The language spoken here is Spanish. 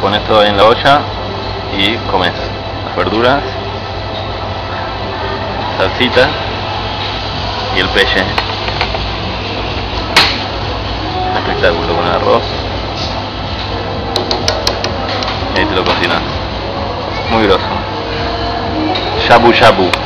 Pones todo ahí en la olla y comes las verduras, salsita y el peche. Un espectáculo con arroz. Y ahí te lo cocinas. Muy grosso. Shabu shabu.